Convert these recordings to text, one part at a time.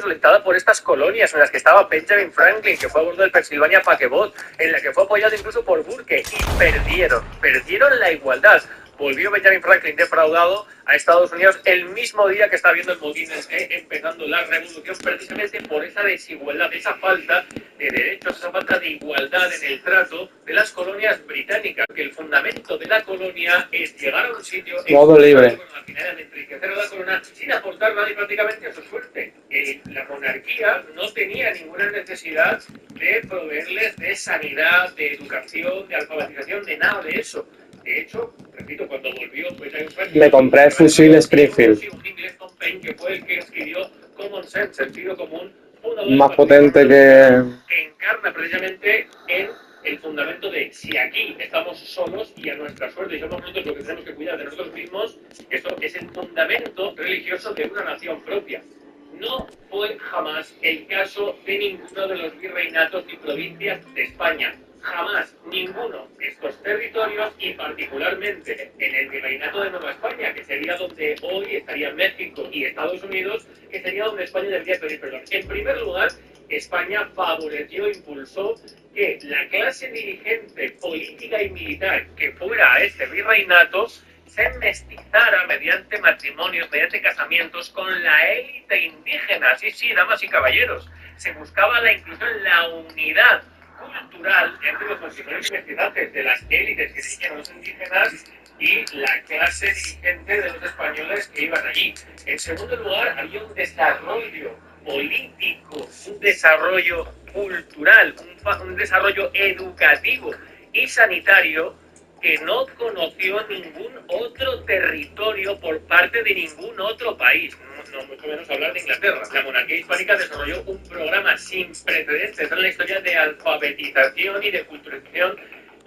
solicitada por estas colonias en las que estaba Benjamin Franklin, que fue a bordo del Pennsylvania Paquebot, en la que fue apoyado incluso por Burke, y perdieron, perdieron la igualdad volvió Benjamin Franklin defraudado a Estados Unidos el mismo día que está viendo el motín eh, empezando la revolución, precisamente por esa desigualdad, esa falta de derechos, esa falta de igualdad en el trato de las colonias británicas, que el fundamento de la colonia es llegar a un sitio modo libre enriquecer a la corona sin aportar nada prácticamente a su suerte. Eh, la monarquía no tenía ninguna necesidad de proveerles de sanidad, de educación, de alfabetización, de nada de eso. De hecho, repito, cuando volvió, pues Me compré el fusil Springfield. Que fue el que escribió Common Sense, sentido común, más potente que... que encarna precisamente en el fundamento de si aquí estamos solos y a nuestra suerte y somos nosotros los que tenemos que cuidar de nosotros mismos, esto es el fundamento religioso de una nación propia. No fue jamás el caso de ninguno de los virreinatos y provincias de España jamás ninguno de estos territorios y particularmente en el virreinato de Nueva España, que sería donde hoy estarían México y Estados Unidos, que sería donde España debería pedir perdón. En primer lugar, España favoreció, impulsó que la clase dirigente política y militar que fuera a este virreinato se mestizara mediante matrimonios, mediante casamientos con la élite indígena. Sí, sí, damas y caballeros. Se buscaba la inclusión, la unidad cultural entre los funcionarios investigadores de las élites que dirigían los indígenas y la clase dirigente de los españoles que iban allí. En segundo lugar, había un desarrollo político, un desarrollo cultural, un desarrollo educativo y sanitario que no conoció ningún otro territorio por parte de ningún otro país no mucho menos hablar de Inglaterra. La monarquía hispánica desarrolló un programa sin precedentes en la historia de alfabetización y de culturización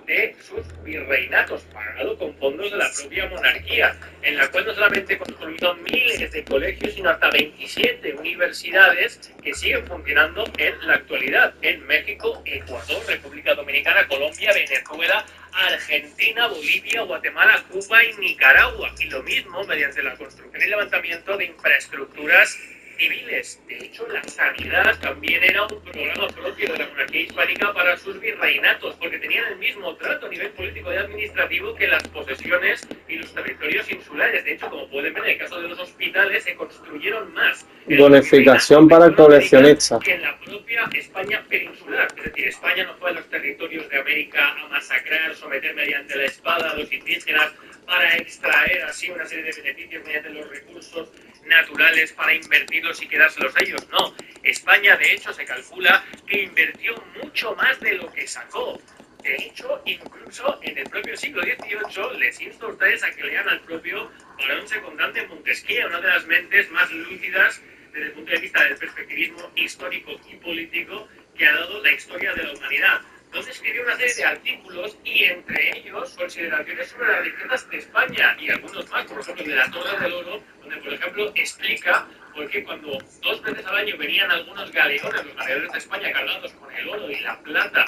de sus virreinatos, pagado con fondos de la propia monarquía, en la cual no solamente construyó miles de colegios, sino hasta 27 universidades que siguen funcionando en la actualidad en México, Ecuador, República Dominicana, Colombia, Venezuela, Argentina, Bolivia, Guatemala, Cuba y Nicaragua. Y lo mismo mediante la construcción y levantamiento de infraestructuras civiles. De hecho, la sanidad también era un programa propio de la monarquía hispánica para sus virreinatos, porque tenían el mismo trato a nivel político y administrativo que las posesiones y los territorios insulares. De hecho, como pueden ver, en el caso de los hospitales se construyeron más. Bonificación para el coleccionista. Que en la propia España peninsular. Es decir, España no fue a los territorios de América a masacrar, someter mediante la espada a los indígenas para extraer así una serie de beneficios mediante los recursos naturales para invertirlos y quedárselos a ellos. No, España de hecho se calcula que invirtió mucho más de lo que sacó. De hecho, incluso en el propio siglo XVIII, les insto a ustedes a que lean al propio Barón Secundante Montesquieu, una de las mentes más lúcidas desde el punto de vista del perspectivismo histórico y político que ha dado la historia de la humanidad donde escribió una serie de artículos y entre ellos consideraciones sobre las riquezas de España y algunos más, por ejemplo, de la Torre del Oro, donde, por ejemplo, explica por qué cuando dos veces al año venían algunos galeones, los galeones de España cargados con el oro y la plata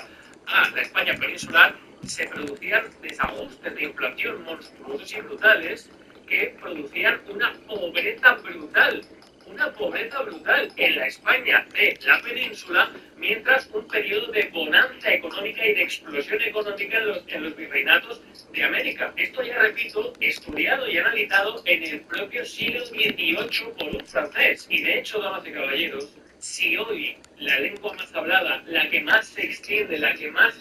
a la España peninsular, se producían desajustes de inflación monstruosos y brutales que producían una pobreza brutal una pobreza brutal en la España de la península, mientras un periodo de bonanza económica y de explosión económica en los, en los virreinatos de América. Esto ya repito, estudiado y analizado en el propio siglo XVIII por un francés. Y de hecho, damas y caballeros, si hoy la lengua más hablada, la que más se extiende, la que más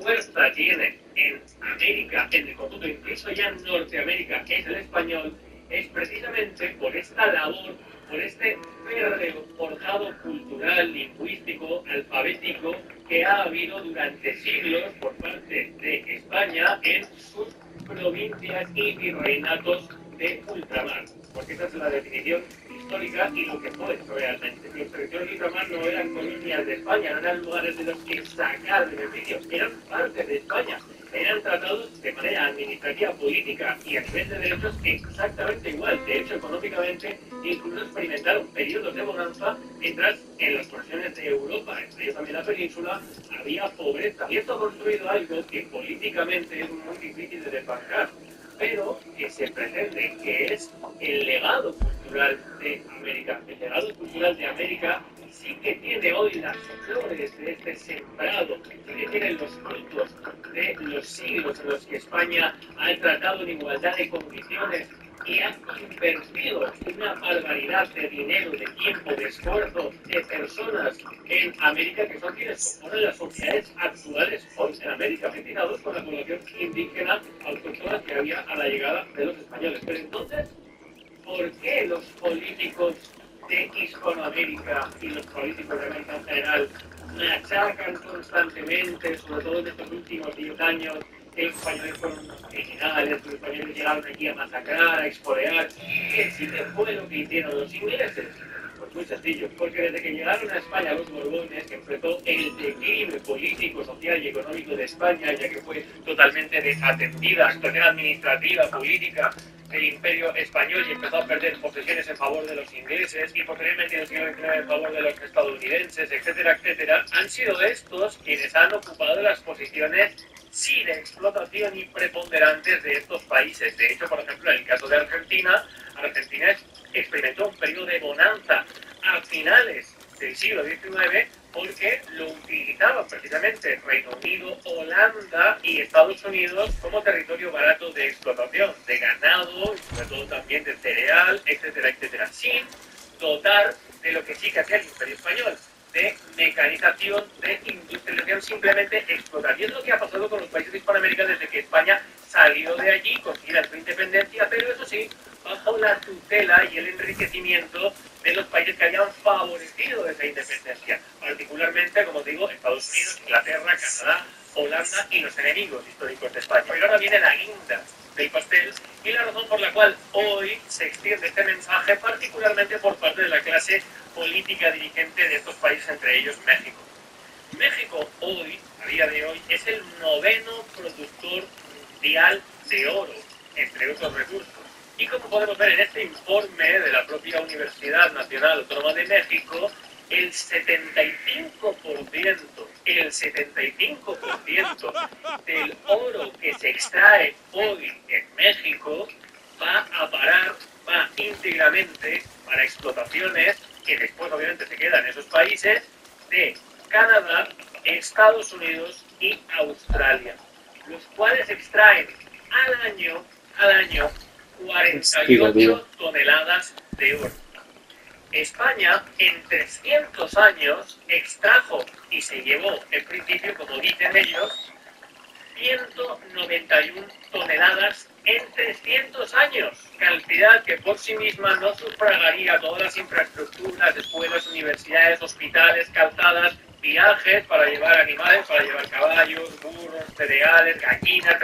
fuerza tiene en América, en el conjunto, incluso ya en Norteamérica, es el español, es precisamente por esta labor por este verde forjado cultural, lingüístico, alfabético que ha habido durante siglos por parte de España en sus provincias y virreinatos de ultramar. Porque esa es la definición histórica y lo que fue realmente. Los territorios de ultramar no eran colonias de España, no eran lugares de los que sacar beneficios, eran parte de España eran tratados de manera administrativa, política y a nivel de derechos exactamente igual. De hecho, económicamente, incluso experimentaron periodos de bonanza, mientras en las porciones de Europa, entre ellos también la península, había pobreza. Y esto ha construido algo que políticamente es muy difícil de desbancar. pero que se pretende que es el legado cultural de América. El legado cultural de América sí que tiene hoy las flores de este sembrado, sí que tiene los frutos de los siglos en los que España ha tratado en igualdad de condiciones y ha invertido una barbaridad de dinero, de tiempo, de esfuerzo, de personas en América que son quienes componen las sociedades actuales hoy en América, metidos con la población indígena autóctona que había a la llegada de los españoles. Pero entonces, ¿por qué los políticos de Hispanoamérica y los políticos de América en general machacan constantemente, sobre todo en estos últimos 10 años, los españoles fueron criminales, los españoles llegaron aquí a masacrar, a expoliar, que fue lo que hicieron los ingleses. Muy sencillo, porque desde que llegaron a España los Borbones, que enfrentó el declive político, social y económico de España, ya que fue totalmente desatendida, situación administrativa, política, del imperio español y empezó a perder posesiones en favor de los ingleses y posteriormente en el siglo XIX en favor de los estadounidenses, etcétera, etcétera, han sido estos quienes han ocupado las posiciones sí de explotación y preponderantes de estos países. De hecho, por ejemplo, en el caso de Argentina, Argentina experimentó un periodo de bonanza a finales del siglo XIX porque lo utilizaban precisamente Reino Unido, Holanda y Estados Unidos como territorio barato de explotación de ganado y sobre todo también de cereal, etcétera, etcétera, sin dotar de lo que sí que hacía el Imperio Español, de mecanización, de industrialización, simplemente explotar. Y es lo que ha pasado con los países de Hispanoamérica desde que España salió de allí, consiguió su independencia, pero eso sí, bajo la tutela y el enriquecimiento de los países que habían favorecido esa independencia, particularmente, como digo, Estados Unidos, Inglaterra, Canadá, Holanda y los enemigos históricos de España. Pero ahora viene la guinda del pastel y la razón por la cual hoy se extiende este mensaje, particularmente por parte de la clase política dirigente de estos países, entre ellos México hoy, a día de hoy, es el noveno productor mundial de oro, entre otros recursos. Y como podemos ver en este informe de la propia Universidad Nacional Autónoma de México, el 75%, el 75% del oro que se extrae hoy en México va a parar, va íntegramente para explotaciones que después obviamente se quedan en esos países de Canadá, Estados Unidos y Australia, los cuales extraen al año, al año 48 toneladas de oro. España en 300 años extrajo y se llevó en principio, como dicen ellos, 191 toneladas en 300 años, cantidad que por sí misma no sufragaría todas las infraestructuras, escuelas, universidades, hospitales, calzadas, viajes para llevar animales, para llevar caballos, burros, cereales, gallinas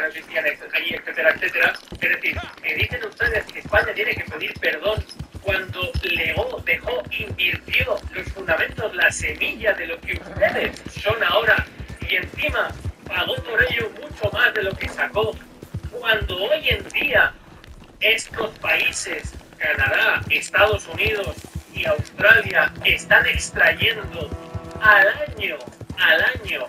allí, etcétera, etcétera. Es decir, que dicen ustedes que España tiene que pedir perdón cuando legó, dejó, invirtió los fundamentos, la semilla de lo que ustedes son ahora y encima pagó por ello mucho más de lo que sacó. Cuando hoy en día estos países, Canadá, Estados Unidos y Australia, están extrayendo al año, al año,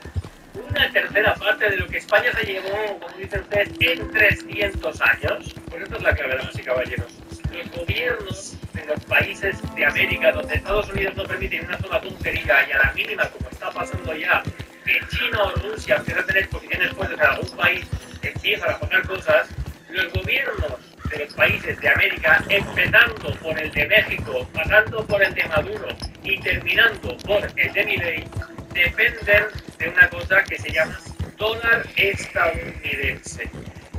una tercera parte de lo que España se llevó, como dicen ustedes, en 300 años. Pues esto es la clave, damas y caballeros. Los gobiernos de los países de América, donde Estados Unidos no permite una sola tontería y a la mínima, como está pasando ya, que China o Rusia empieza a tener posiciones fuertes en algún país, empiezan a poner cosas, los gobiernos de los países de América, empezando por el de México, pasando por el de Maduro y terminando por el de Milei, dependen de una cosa que se llama dólar estadounidense.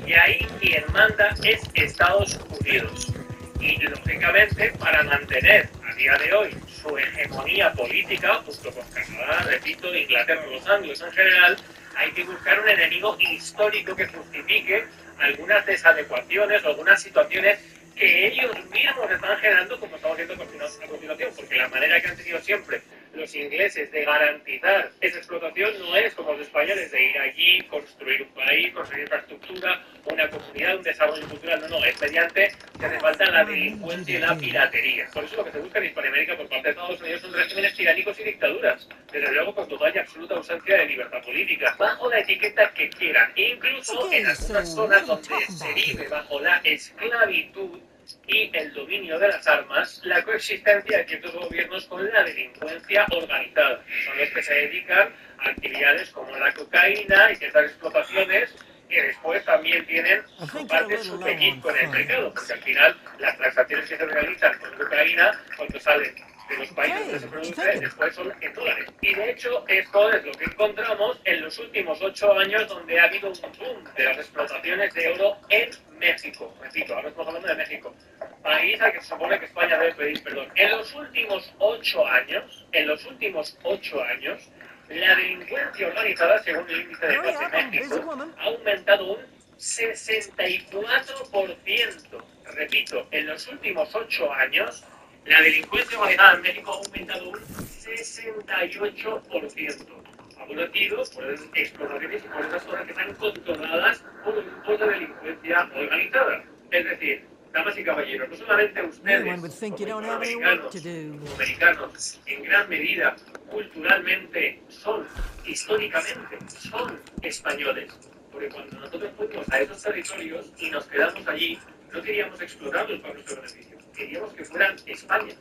Y ahí quien manda es Estados Unidos. Y lógicamente para mantener a día de hoy su hegemonía política, junto con Canadá, repito, Inglaterra, los anglos en general, hay que buscar un enemigo histórico que justifique algunas desadecuaciones o algunas situaciones que ellos mismos están generando, como estamos viendo a continuación, porque la manera que han tenido siempre los ingleses de garantizar esa explotación no es como los españoles de ir allí, construir un país, construir infraestructura, una comunidad, un desarrollo cultural. No, no, es mediante que hace falta la delincuencia y la piratería. Por eso lo que se busca en Hispanoamérica por parte de Estados Unidos son regímenes tiránicos y dictaduras. Desde luego con total y absoluta ausencia de libertad política. Bajo la etiqueta que quieran. Incluso en algunas zonas donde se vive bajo la esclavitud y el dominio de las armas, la coexistencia de ciertos gobiernos con la delincuencia organizada. Son los que se dedican a actividades como la cocaína y ciertas explotaciones que después también tienen su parte superior con el mercado, porque al final las transacciones que se realizan con cocaína, cuando salen de los países donde se produce, después son en dólares. Y de hecho, esto es lo que encontramos en los últimos ocho años, donde ha habido un boom de las explotaciones de oro en México. Repito, ahora estamos hablando de México. País al que se supone que España debe pedir perdón. En los últimos ocho años, en los últimos ocho años, la delincuencia organizada, según el índice de paz de México, ha aumentado un 64%. Repito, en los últimos ocho años, la delincuencia organizada en México ha aumentado un 68%. Ha conocido por esas explotaciones y por esas zonas que están controladas por grupos de delincuencia organizada. Es decir, damas y caballeros, no solamente ustedes, como americanos, como americanos, en gran medida, culturalmente, son, históricamente, son españoles. Porque cuando nosotros fuimos a esos territorios y nos quedamos allí, no queríamos explotarlos para nuestro beneficio, queríamos que fueran España,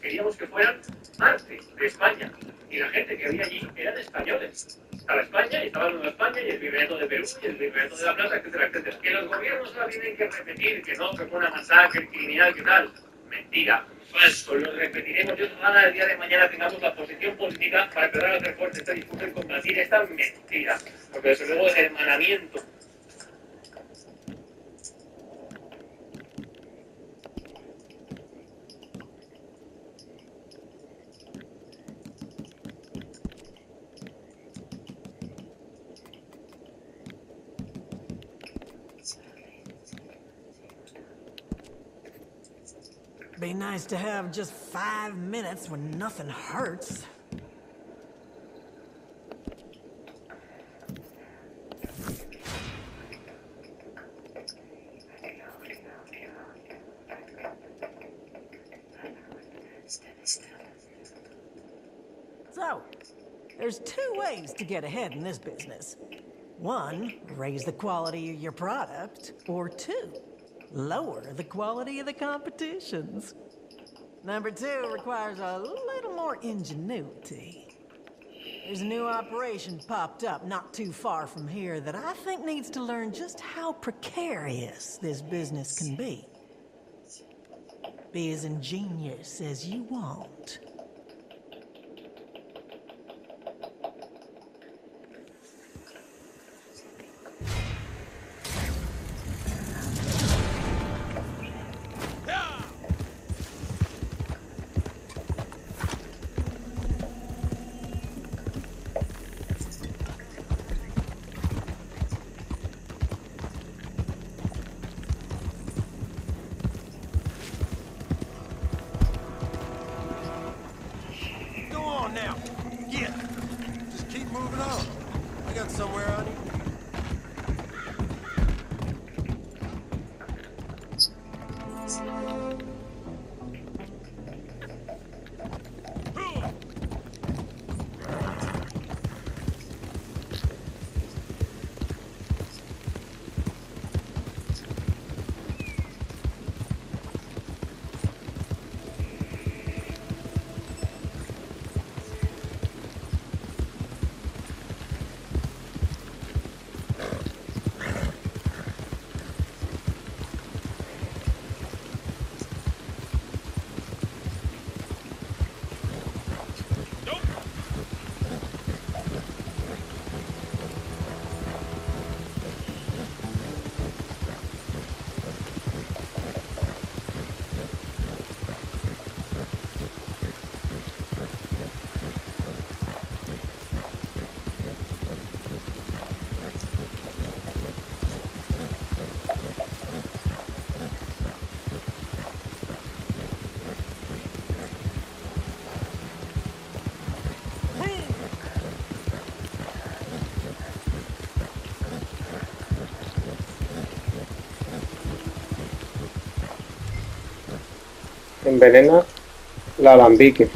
queríamos que fueran parte de España. Y la gente que había allí eran españoles. Estaba España, y estaba Nueva España, y el virreinato de Perú, y el virreinato de la Plaza, etcétera, etcétera. Que los gobiernos ahora tienen que repetir que no, que fue una masacre criminal, que tal. Mentira, falso, lo repetiremos. Yo ojalá el día de mañana tengamos la posición política para empezar a hacer fuerte este discurso y combatir esta mentira. Porque desde luego el hermanamiento Be nice to have just five minutes when nothing hurts. So, there's two ways to get ahead in this business. One, raise the quality of your product, or two, lower the quality of the competitions. Number two requires a little more ingenuity. There's a new operation popped up not too far from here that I think needs to learn just how precarious this business can be. Be as ingenious as you want. Envenena la alambique.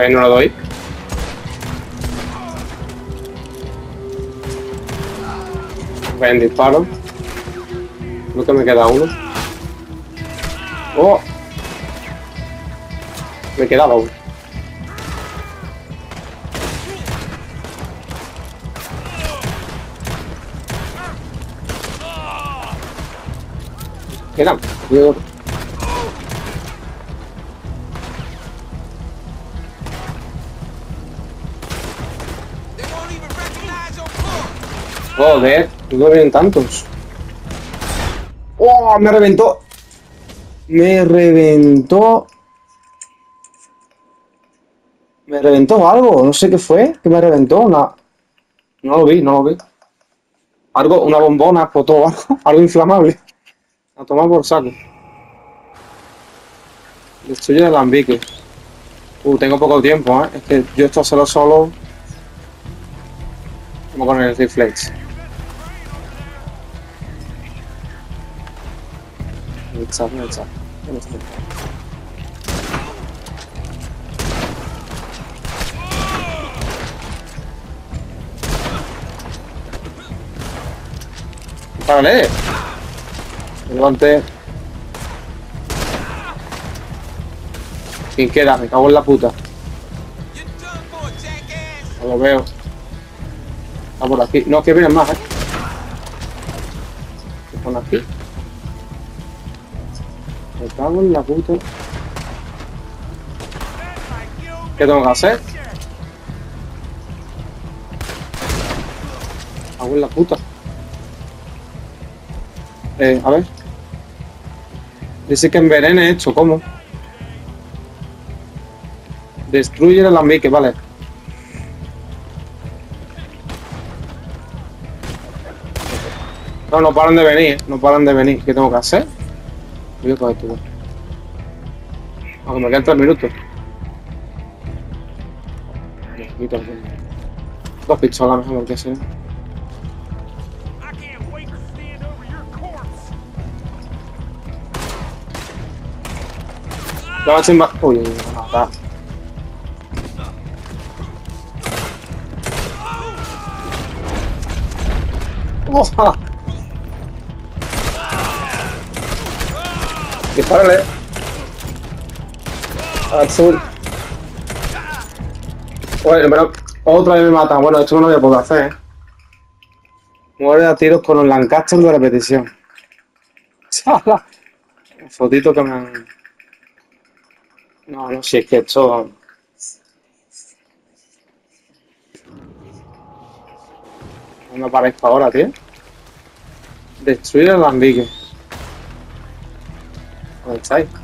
Pues no lo doy. Ven, disparo. Creo que me queda uno. ¡Oh! Me quedaba uno. Quedan. Joder, no vienen tantos. ¡Oh! Me reventó. Me reventó. Me reventó algo. No sé qué fue. ¿Qué me reventó? Una... No lo vi, no lo vi. Algo, una bombona explotó algo. Algo inflamable. A tomar por saco. Destruye el alambique. Uh, tengo poco tiempo, ¿eh? Es que yo esto hacerlo solo. Como con el reflex. Echa, echa. ¡Párale! Me levanté. ¿Quién queda? Me cago en la puta. No lo veo. Está por aquí. No, que vienen más, ¿eh? Cago en la puta. ¿Qué tengo que hacer? Cago en la puta. Eh, a ver. Dice que envenene esto, ¿cómo? Destruye el alambique, vale. No, no paran de venir, no paran de venir. ¿Qué tengo que hacer? Voy a coger esto. Aunque me quedan tres minutos. Quito aquí. Dos pistolas mejor que sea. Wait to stand over your corpse. La Azul. Bueno, pero otra vez me matan. Bueno, esto no lo voy a poder hacer. ¿eh? Muere a tiros con los Lancaster de repetición. ¡Chala! Fotito que me han... No, no, si es que esto... No aparezco ahora, tío. Destruir el alambique. ¿Dónde estáis?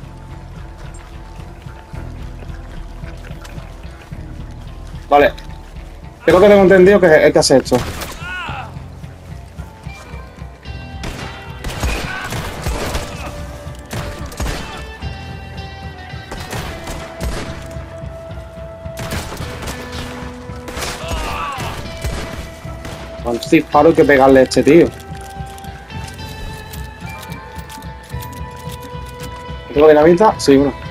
Vale. Creo que tengo entendido que hay que hacer esto. ¿Cuántos disparos hay que pegarle este tío? ¿Tengo dinamita? Sí, uno.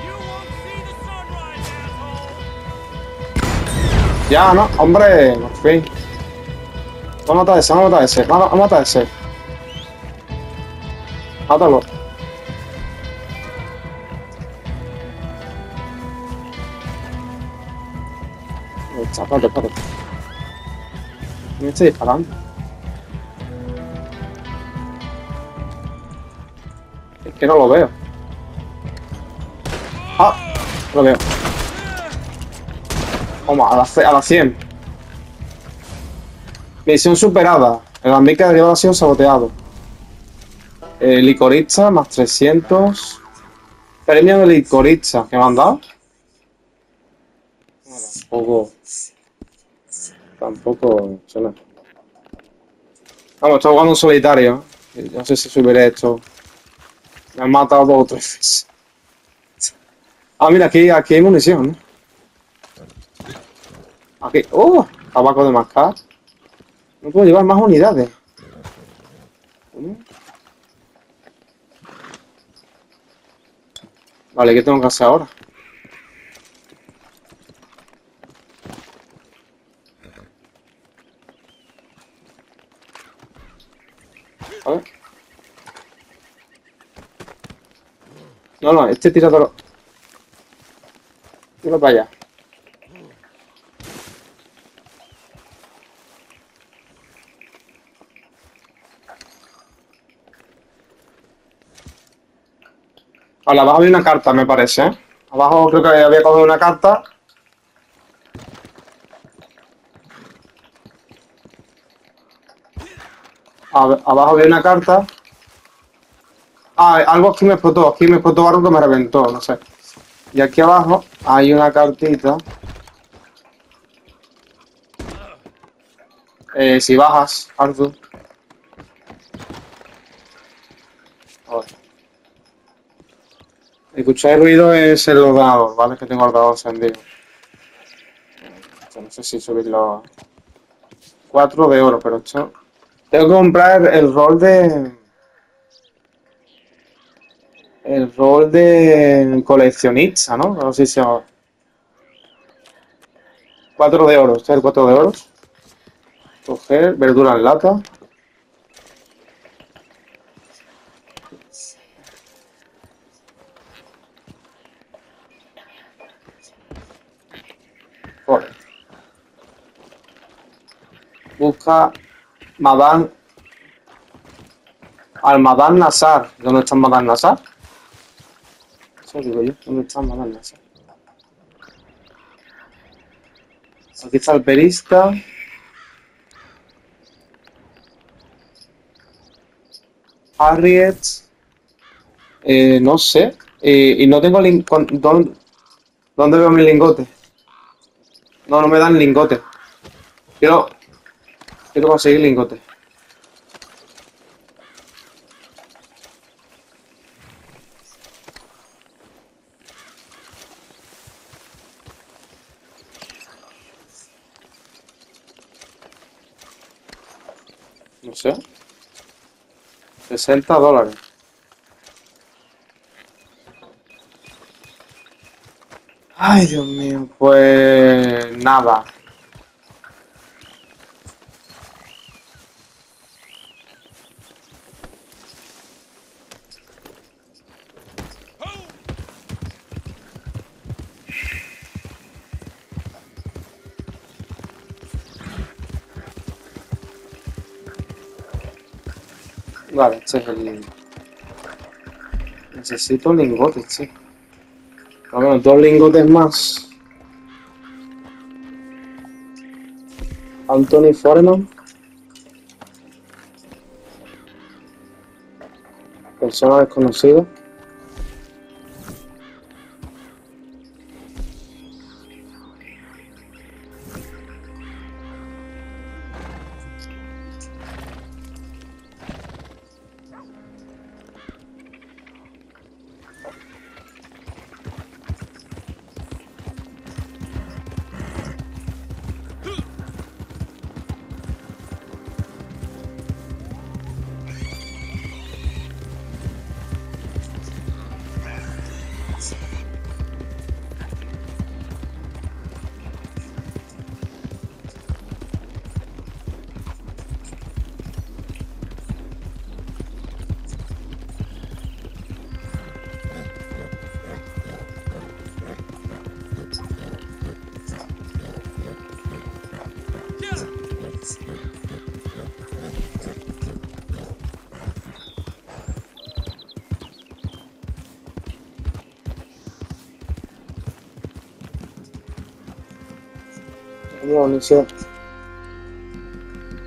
Ya, no, hombre, por fin. Vamos a matar a ese, vamos a matar a ese, vamos a matar a ese. Mátalo. Espérate, espérate. Me estoy disparando. Es que no lo veo. Ah, lo veo. Toma, a la, ce- a la 100. Misión superada. El ambiente de arriba ha sido saboteado. Eh, licorista más 300. Premio de licorista. ¿Qué me han dado? Tampoco. Tampoco. suena. Vamos, estoy jugando en solitario. ¿eh? No sé si subiré esto. Me han matado dos o tres veces. Ah, mira, aquí, aquí hay munición. ¿no? Aquí. ¡Oh! Tabaco de mascar. No puedo llevar más unidades. ¿Cómo? Vale, ¿qué tengo que hacer ahora? A ver. No, no, este tirador. Tira para allá. Vale, abajo hay una carta, me parece, ¿eh? Abajo creo que había cogido una carta. Abajo había una carta. Ah, algo aquí me explotó, aquí me explotó algo que me reventó, no sé. Y aquí abajo hay una cartita. Eh, si bajas, Arthur. Escucháis ruido es el ordenador, ¿vale? Que tengo el ordenador encendido. No sé si subirlo. 4 de oro, pero esto. Tengo que comprar el rol de. El rol de coleccionista, ¿no? No sé si se llama. 4 de oro, este es el 4 de oro. Coger verdura en lata. Busca Madame. Al Madame Nazar. ¿Dónde está Madame Nazar? Eso digo yo. ¿Dónde está Madame Nazar? Aquí está el perista. Harriet. Eh, no sé. Eh, y no tengo ¿dónde, ¿Dónde veo mi lingote? No, no me dan lingote. Quiero. Quiero conseguir lingote. No sé. 60 dólares. Ay, Dios mío. Pues nada. Vale, este es el... Necesito lingotes, sí. A ver, dos lingotes más. Anthony Foreman. Persona desconocida. Munición.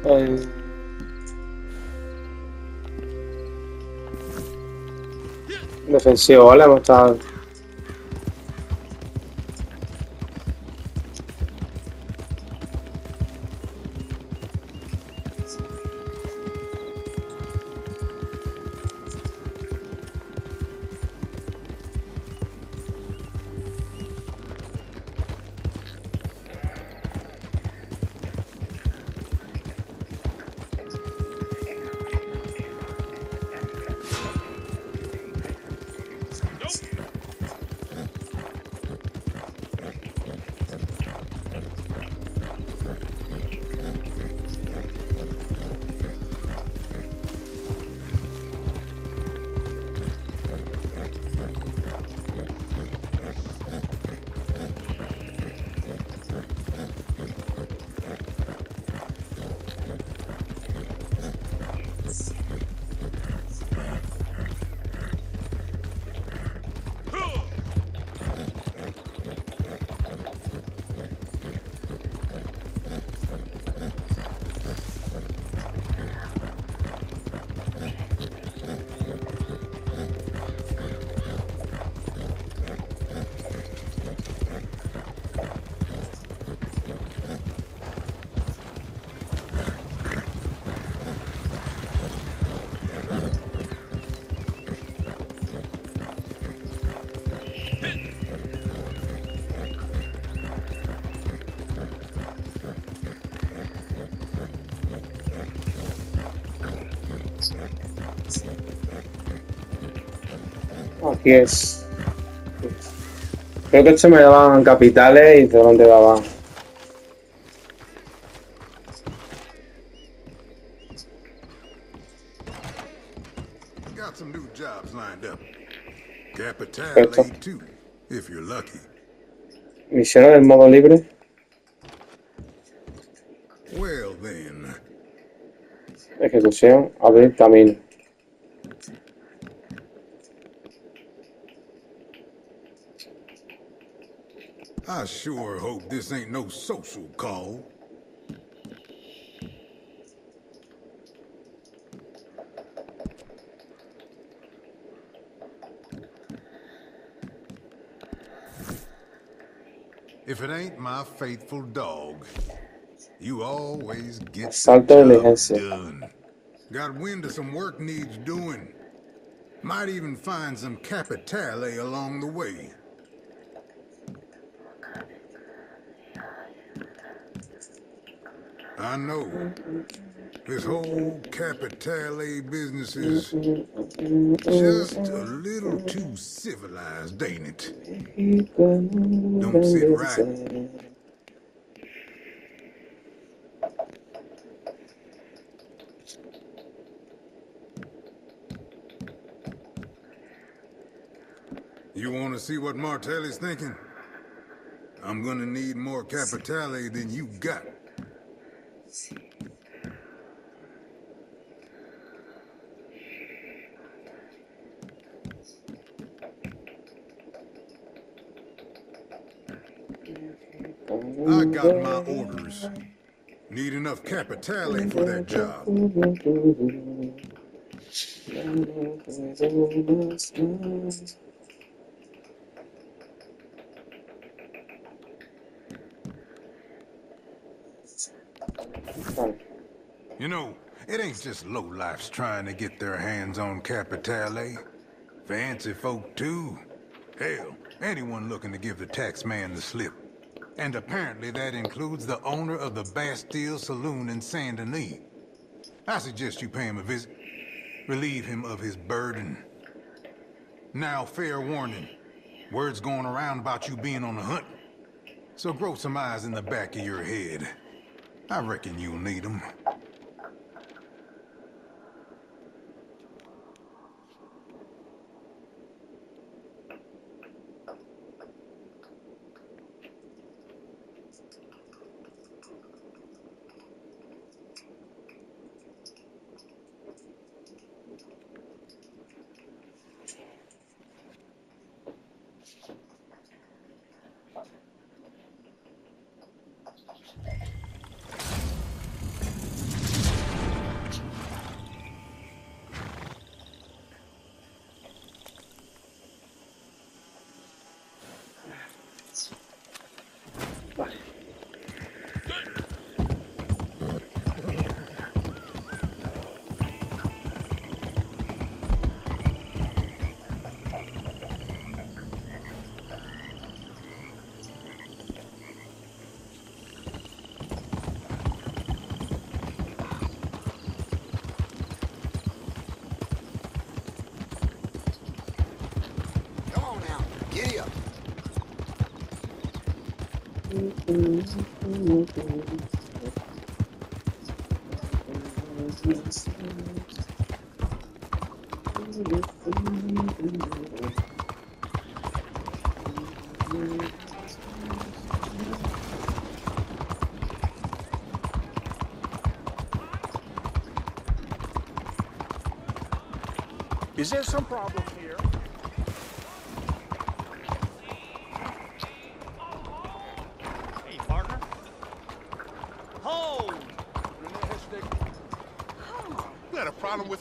Eh. Aquí es. Creo que esto me daban capitales y de dónde daban. Perfecto. A too, if you're lucky. Misiones del modo libre. Ejecución. Abrir camino. I sure hope this ain't no social call. If it ain't my faithful dog, you always get the Asalto de job diligencia. done. Got wind of some work needs doing. Might even find some capitale along the way. I know. This whole capitale business is just a little too civilized, ain't it? Don't sit right. You want to see what Martelli's thinking? I'm gonna need more capitale than you got. I got my orders. Need enough capitale for that job. You know, it ain't just lowlifes trying to get their hands on capitale. Eh? Fancy folk, too. Hell, anyone looking to give the tax man the slip. And apparently that includes the owner of the Bastille Saloon in Saint Denis. I suggest you pay him a visit. Relieve him of his burden. Now, fair warning. Word's going around about you being on the hunt. So grow some eyes in the back of your head. I reckon you'll need 'em. Is there some problem here?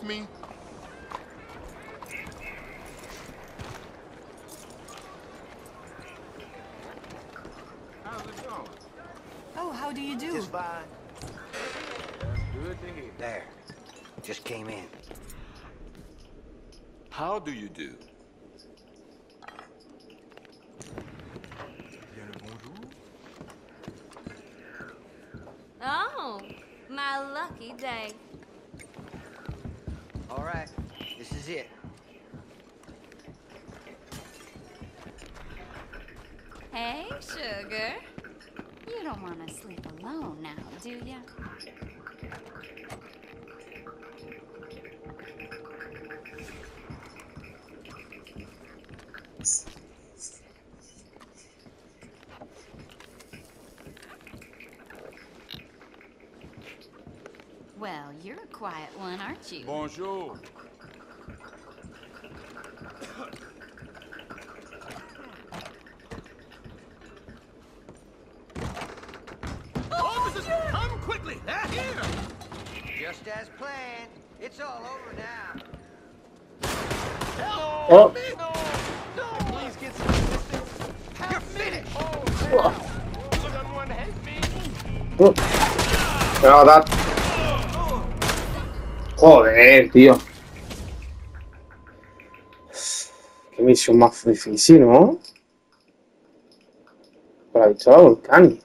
Me? How's it going? Oh, how do you do? Just fine. That's good to hear. There. Just came in. How do you do? Oh, my lucky day. All right. This is it. Hey, sugar. You don't want to sleep alone now, do you? Well, you're a quiet one, aren't you? Bonjour. Just as planned. It's all over now. Help oh. me! No! No! Please get some assistance. Help You're finished! Oh, oh. Someone help me! Oh, oh that Joder, tío. Qué misión más difícil, ¿no? Para la volcán.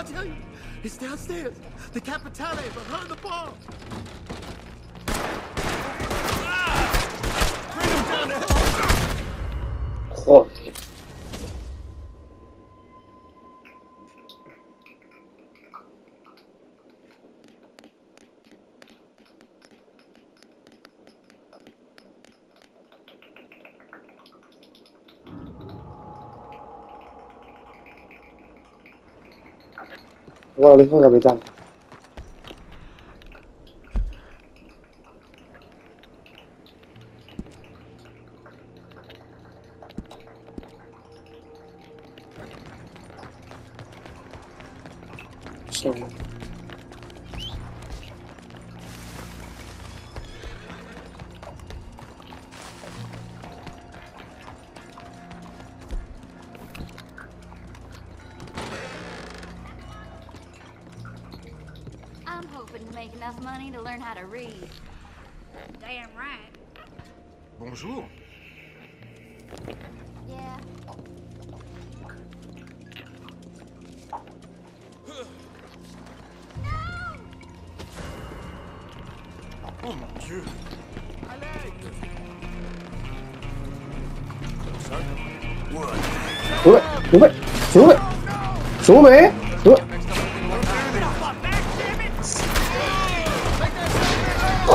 I'll tell you. It's downstairs. The Capitale behind the bar. Bueno, lo capitán.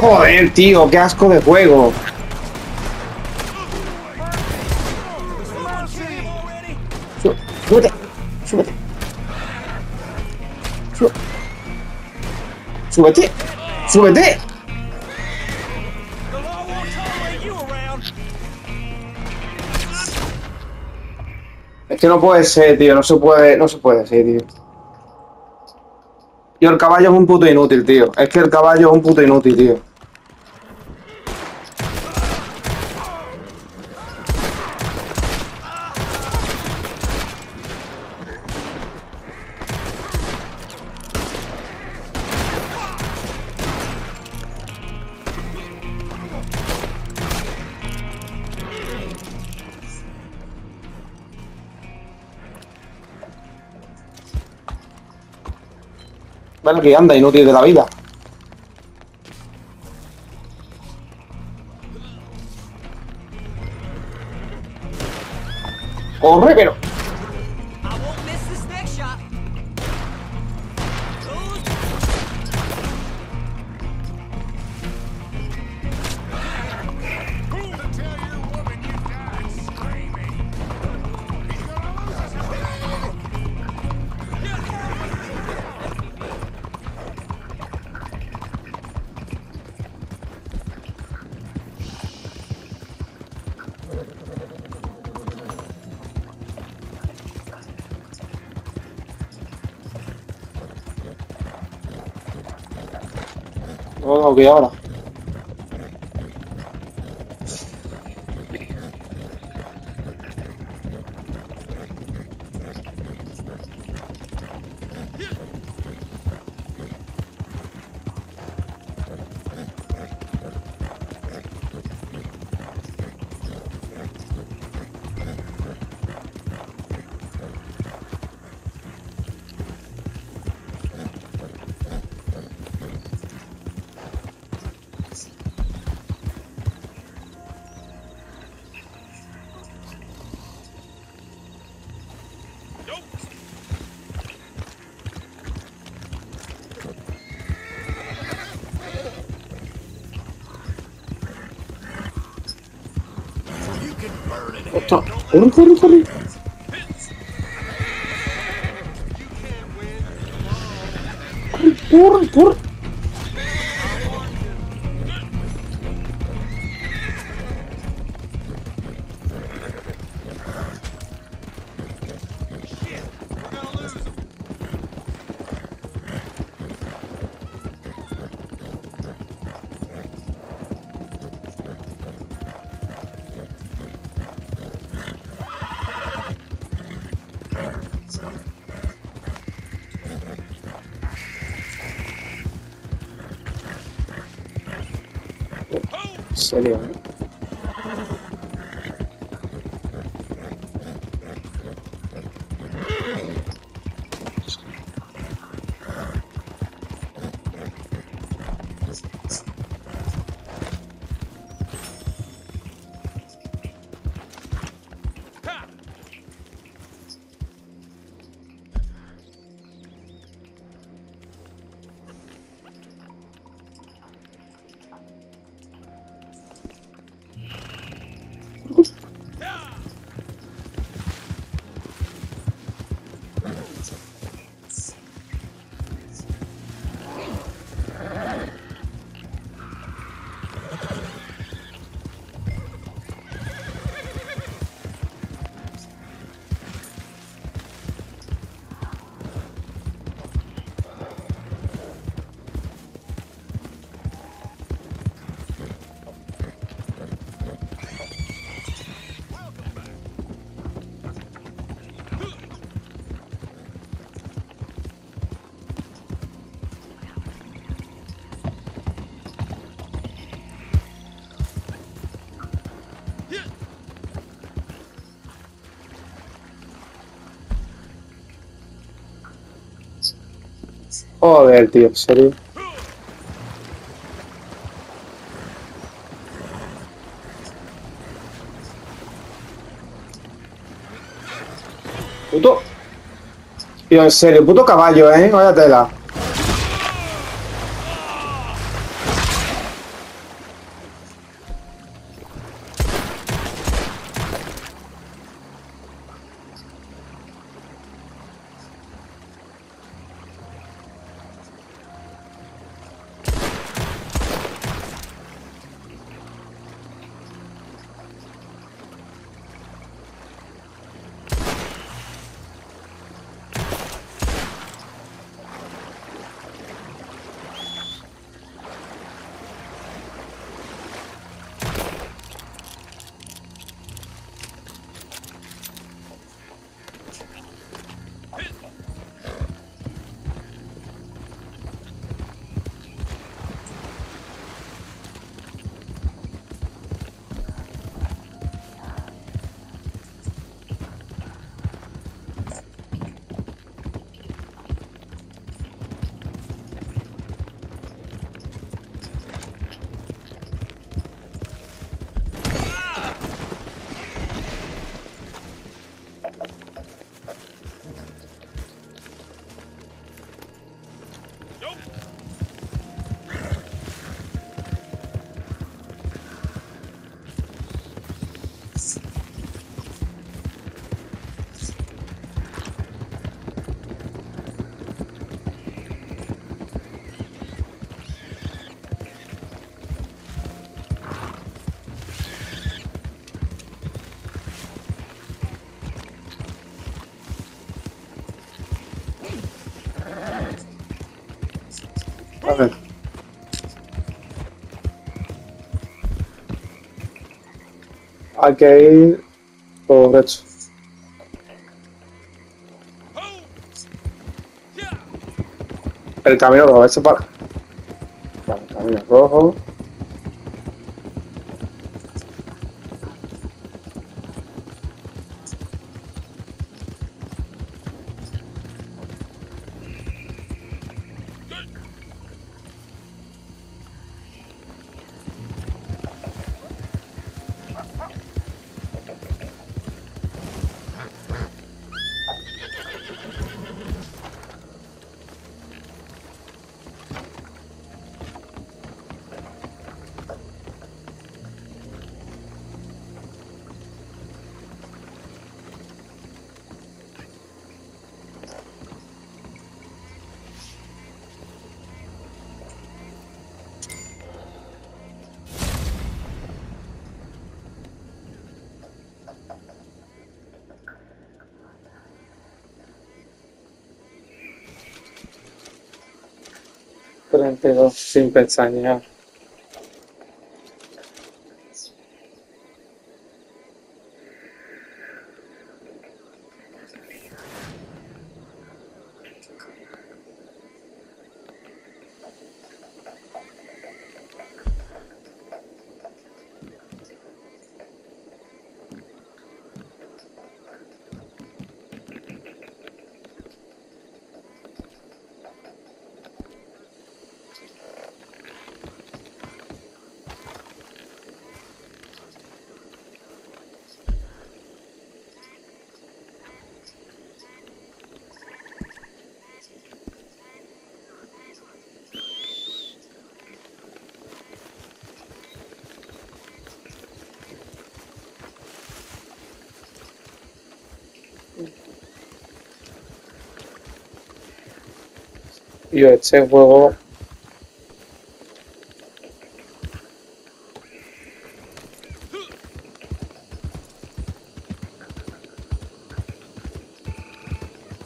Joder, tío, qué asco de juego. Súbete, súbete. Sú- Súbete, súbete. Es que no puede ser, tío, no se puede, no se puede ser, tío. Tío, el caballo es un puto inútil, tío. Es que el caballo es un puto inútil, tío. Aquí, anda, inútil de la vida. Corre, pero. No, no, que ahora. Ostras, En serio, Joder, tío, en serio. Puto. Tío, en serio, puto caballo, eh. Vaya tela. Hay que ir por derecho. El camino rojo, ese para. Vale, camino rojo. Dos, sin pestañear. Y este juego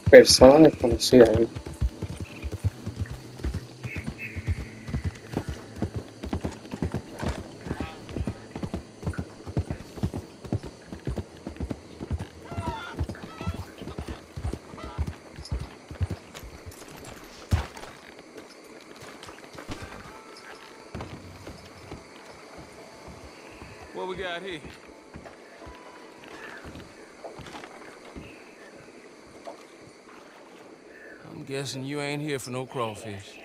persona desconocida ¿eh? I'm you ain't here for no crawfish.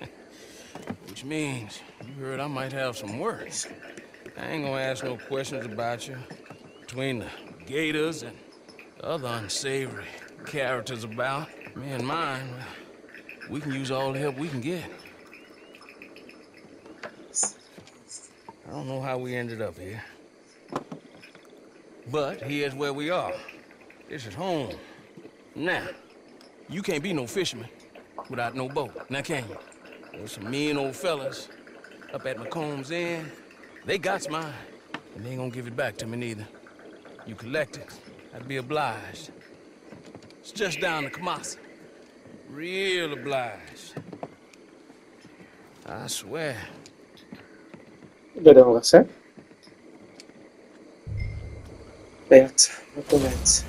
Which means you heard I might have some work. I ain't gonna ask no questions about you. Between the gators and other unsavory characters about, me and mine, we can use all the help we can get. I don't know how we ended up here. But here's where we are. This is home. Now, you can't be no fisherman without no boat. Now can you? There's some mean old fellas up at McComb's Inn. They got mine, and they ain't gonna give it back to me neither. You collect it, I'd be obliged. It's just down to Kamasi. Real obliged. I swear. ¿Qué tengo que hacer? Wait, documents.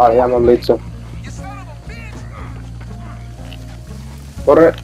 Done. Here. Vale, ya me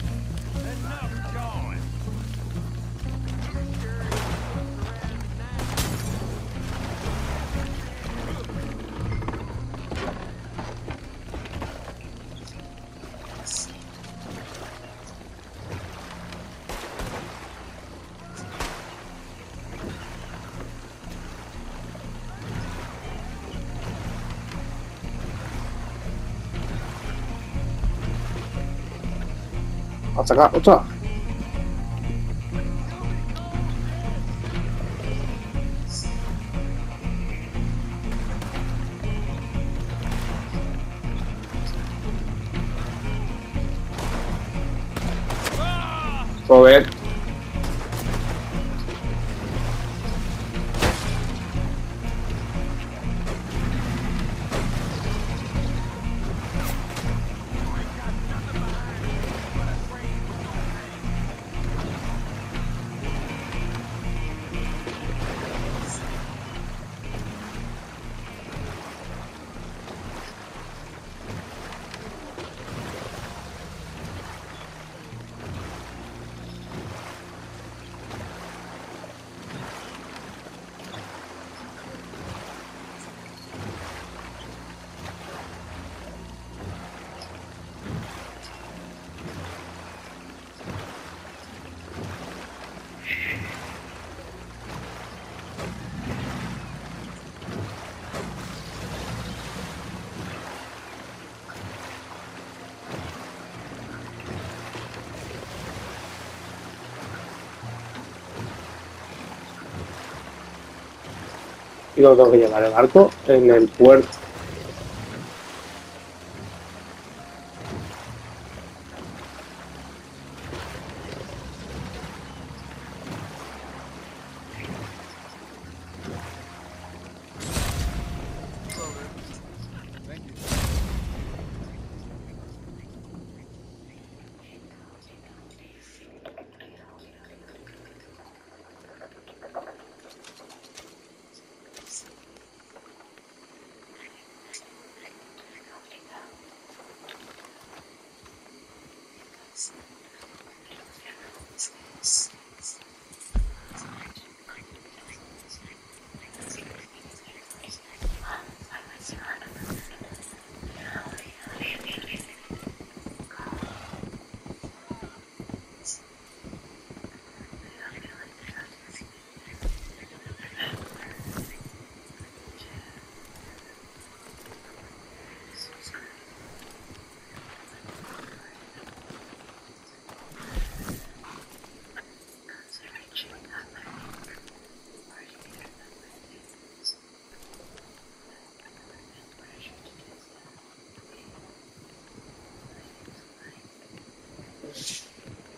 Hasta acá, ostras. Joder. Y lo tengo que llevar el arco en el puerto.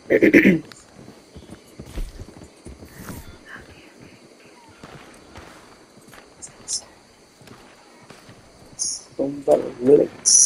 Son Blitz.